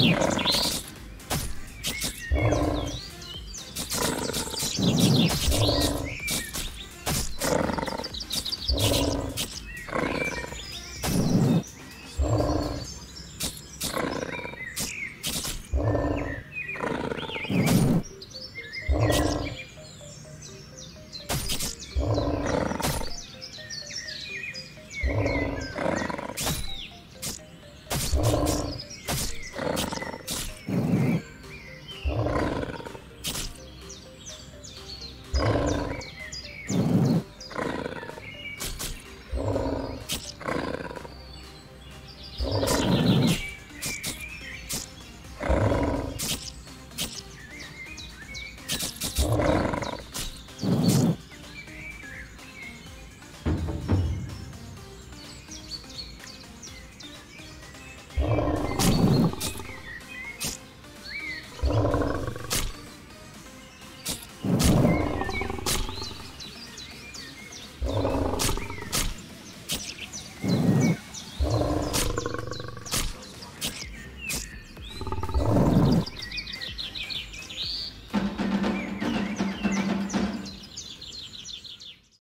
Yeah. Oh.